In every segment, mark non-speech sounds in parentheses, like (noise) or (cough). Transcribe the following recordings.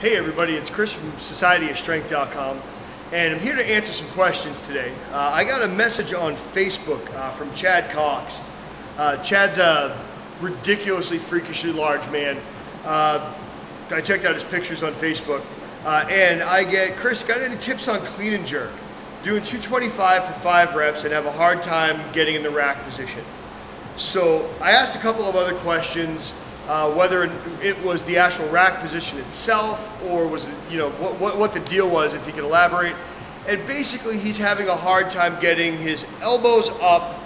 Hey everybody, it's Chris from SocietyOfStrength.com and I'm here to answer some questions today. Uh, I got a message on Facebook uh, from Chad Cox. Uh, Chad's a ridiculously freakishly large man. Uh, I checked out his pictures on Facebook uh, and I get, Chris, got any tips on clean and jerk? Doing 225 for five reps and have a hard time getting in the rack position. So I asked a couple of other questions uh, whether it was the actual rack position itself or was it, you know, what, what, what the deal was, if he could elaborate. And basically he's having a hard time getting his elbows up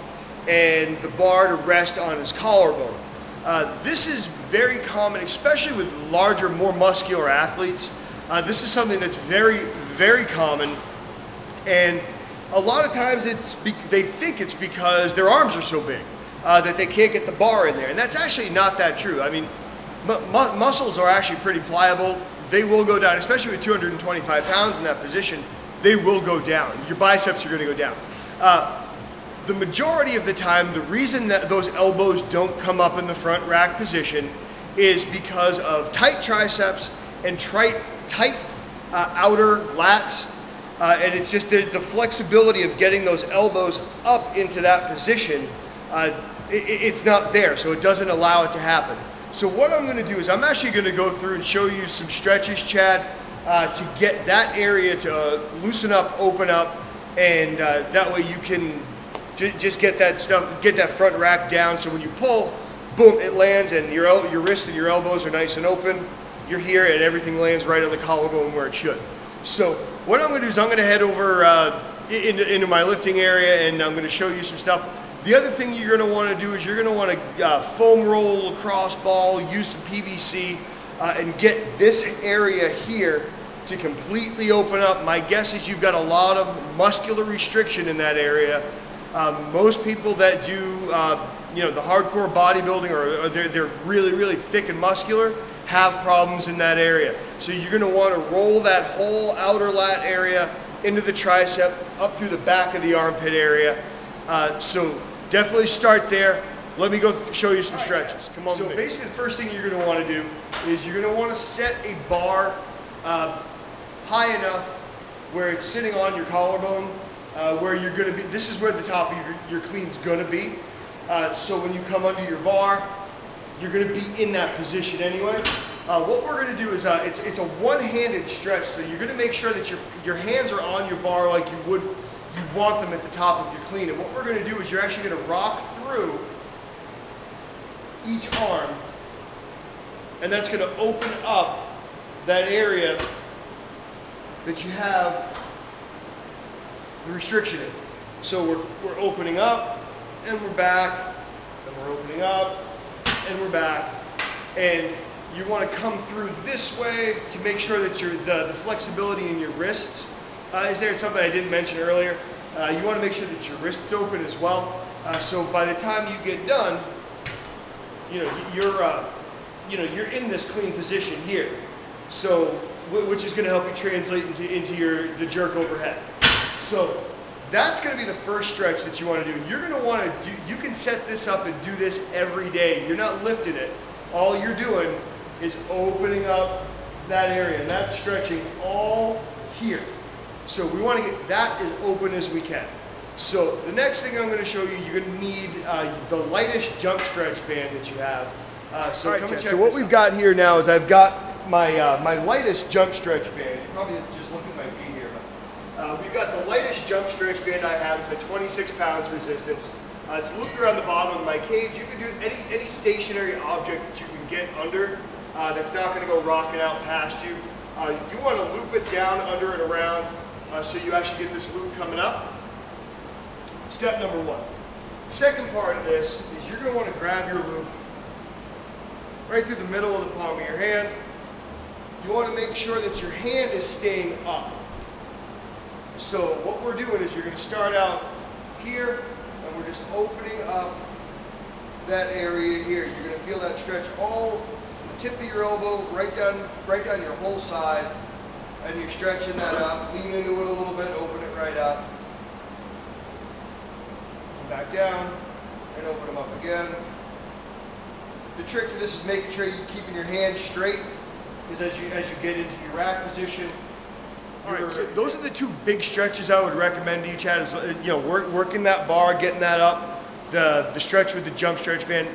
and the bar to rest on his collarbone. Uh, this is very common, especially with larger, more muscular athletes. Uh, this is something that's very, very common. And a lot of times it's they think it's because their arms are so big uh, that they can't get the bar in there. And that's actually not that true. I mean, mu muscles are actually pretty pliable. They will go down, especially with 225 pounds in that position, they will go down. Your biceps are gonna go down. Uh, the majority of the time, the reason that those elbows don't come up in the front rack position is because of tight triceps and tight, tight uh, outer lats. Uh, and it's just the, the, flexibility of getting those elbows up into that position uh, it, it's not there, so it doesn't allow it to happen. So what I'm gonna do is I'm actually gonna go through and show you some stretches, Chad, uh, to get that area to loosen up, open up, and uh, that way you can just get that stuff, get that front rack down so when you pull, boom, it lands and your, your wrists and your elbows are nice and open. You're here and everything lands right on the collarbone where it should. So what I'm gonna do is I'm gonna head over uh, into, into my lifting area and I'm gonna show you some stuff. The other thing you're going to want to do is you're going to want to uh, foam roll lacrosse ball, use some PVC, uh, and get this area here to completely open up. My guess is you've got a lot of muscular restriction in that area. Um, most people that do, uh, you know, the hardcore bodybuilding or, or they're, they're really, really thick and muscular have problems in that area. So you're going to want to roll that whole outer lat area into the tricep, up through the back of the armpit area. Uh, so definitely start there. Let me go show you some stretches. Come on. So basically the first thing you're gonna wanna do is you're gonna wanna set a bar uh, high enough where it's sitting on your collarbone, uh, where you're gonna be, this is where the top of your, your clean's gonna be. Uh, so when you come under your bar, you're gonna be in that position anyway. Uh, what we're gonna do is, uh, it's, it's a one-handed stretch, so you're gonna make sure that your, your hands are on your bar like you would you want them at the top of your clean. And what we're going to do is you're actually going to rock through each arm and that's going to open up that area that you have the restriction in. So we're, we're opening up and we're back and we're opening up and we're back and you want to come through this way to make sure that your the, the flexibility in your wrists uh, is there something I didn't mention earlier? Uh, you want to make sure that your wrist's open as well. Uh, so by the time you get done, you know you're uh, you know you're in this clean position here. So which is going to help you translate into into your the jerk overhead. So that's going to be the first stretch that you want to do. You're going to want to do. You can set this up and do this every day. You're not lifting it. All you're doing is opening up that area, and that's stretching all here. So we want to get that as open as we can. So the next thing I'm going to show you, you're going to need uh, the lightest jump stretch band that you have. Uh, so right, come and check So what we've out. got here now is I've got my, uh, my lightest jump stretch band. You probably just look at my feet here. But, uh, we've got the lightest jump stretch band I have. It's a 26 pounds resistance. Uh, it's looped around the bottom of my cage. You can do any, any stationary object that you can get under uh, that's not going to go rocking out past you. you want to loop it down, under, and around uh, so you actually get this loop coming up. Step number one. Second part of this is you're going to want to grab your loop right through the middle of the palm of your hand. You want to make sure that your hand is staying up. So what we're doing is you're going to start out here and we're just opening up that area here. You're going to feel that stretch all from the tip of your elbow right down, right down your whole side and you're stretching that up. Lean into it a little bit, open it right up. back down, and open them up again. The trick to this is making sure you're keeping your hands straight because as you as you get into your rack position. All right, so those are the two big stretches I would recommend to you, Chad. Is uh, you know work, working that bar, getting that up, the the stretch with the jump stretch band.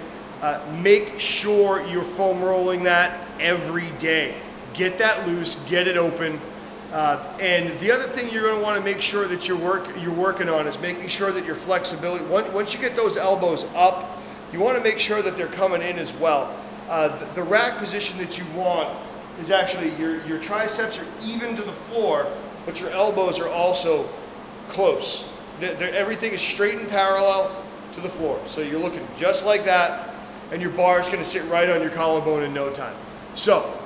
Uh, make sure you're foam rolling that every day. Get that loose, get it open. Uh, and the other thing you're going to want to make sure that you're, work, you're working on is making sure that your flexibility, once, once you get those elbows up, you want to make sure that they're coming in as well. Uh, the, the, rack position that you want is actually your, your triceps are even to the floor, but your elbows are also close. They're, they're, everything is straight and parallel to the floor. So you're looking just like that, and your bar is going to sit right on your collarbone in no time. So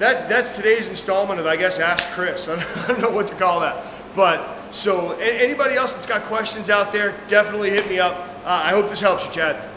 that that's today's installment of I guess Ask Chris. I (laughs) don't, I don't know what to call that, but so anybody else that's got questions out there, definitely hit me up. Uh, I hope this helps you, Chad.